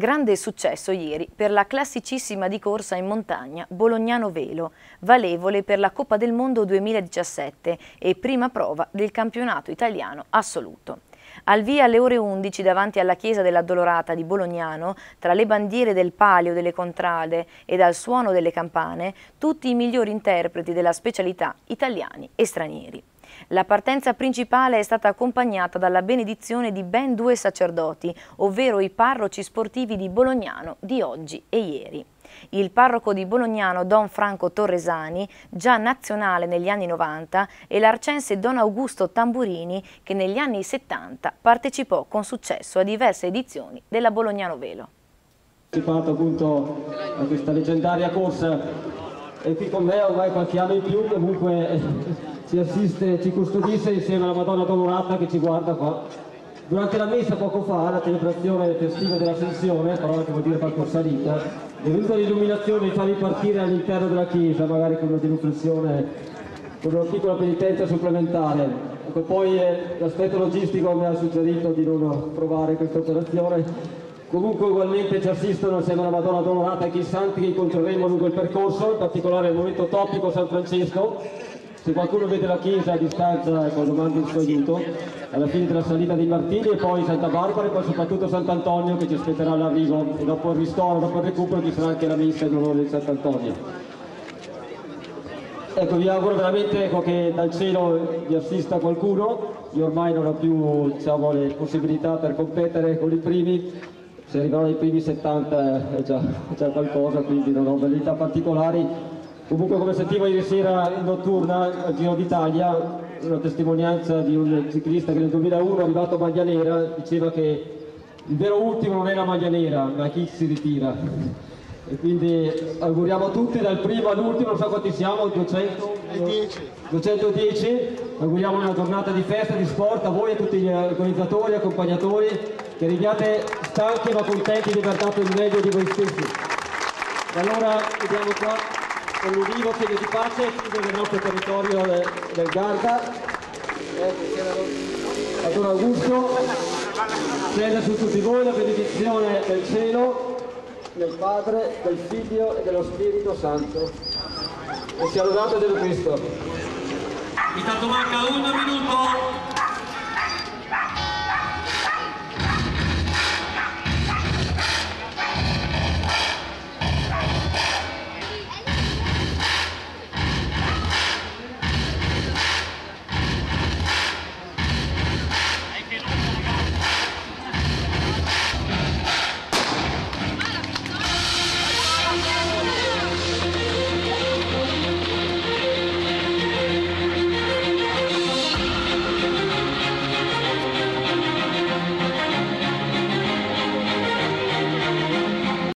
Grande successo ieri per la classicissima di corsa in montagna Bolognano Velo, valevole per la Coppa del Mondo 2017 e prima prova del campionato italiano assoluto. Al via alle ore 11 davanti alla chiesa dell'Addolorata di Bolognano, tra le bandiere del palio delle contrade e dal suono delle campane, tutti i migliori interpreti della specialità italiani e stranieri. La partenza principale è stata accompagnata dalla benedizione di ben due sacerdoti, ovvero i parroci sportivi di Bolognano di oggi e ieri. Il parroco di Bolognano Don Franco Torresani, già nazionale negli anni 90, e l'arcense Don Augusto Tamburini, che negli anni 70 partecipò con successo a diverse edizioni della Bolognano Velo. Ho partecipato appunto a questa leggendaria corsa e qui con me ormai qualche anno in più comunque ci assiste, ci custodisce insieme alla Madonna Dolorata che ci guarda qua. Durante la messa poco fa, la celebrazione festiva dell'ascensione, parola che vuol dire salita, è venuta l'illuminazione di farli partire all'interno della chiesa, magari con una genuflessione, con una piccola penitenza supplementare. Ecco, poi eh, l'aspetto logistico mi ha suggerito di non provare questa operazione. Comunque ugualmente ci assistono assieme alla Madonna Dolorata anche i santi che incontreremo lungo il percorso, in particolare il momento topico San Francesco, se qualcuno vede la chiesa a distanza ecco, domandi il suo aiuto alla fine della salita dei Martini e poi Santa Barbara e poi soprattutto Sant'Antonio che ci aspetterà all'arrivo e dopo il ristoro, dopo il recupero ci sarà anche la messa in onore di Sant'Antonio. Ecco vi auguro veramente ecco, che dal cielo vi assista qualcuno. Io ormai non ho più diciamo, le possibilità per competere con i primi. Se arriverò ai primi 70 è già, è già qualcosa quindi non ho velità particolari Comunque come sentivo ieri sera in notturna al Giro d'Italia, una testimonianza di un ciclista che nel 2001 è arrivato a maglia nera, diceva che il vero ultimo non è la maglia nera, ma chi si ritira. E quindi auguriamo a tutti dal primo all'ultimo, non so quanti siamo, 200? 210. Auguriamo una giornata di festa, di sport a voi e a tutti gli organizzatori, accompagnatori, che arriviate stanchi ma contenti di aver dato il meglio di voi stessi. E allora vediamo qua con l'univo segno di pace chiuso nel nostro territorio del, del Garda. Eh, Augusto, scende su tutti voi la benedizione del cielo, del Padre, del Figlio e dello Spirito Santo. E sia lodato Gesù Cristo. Intanto manca un minuto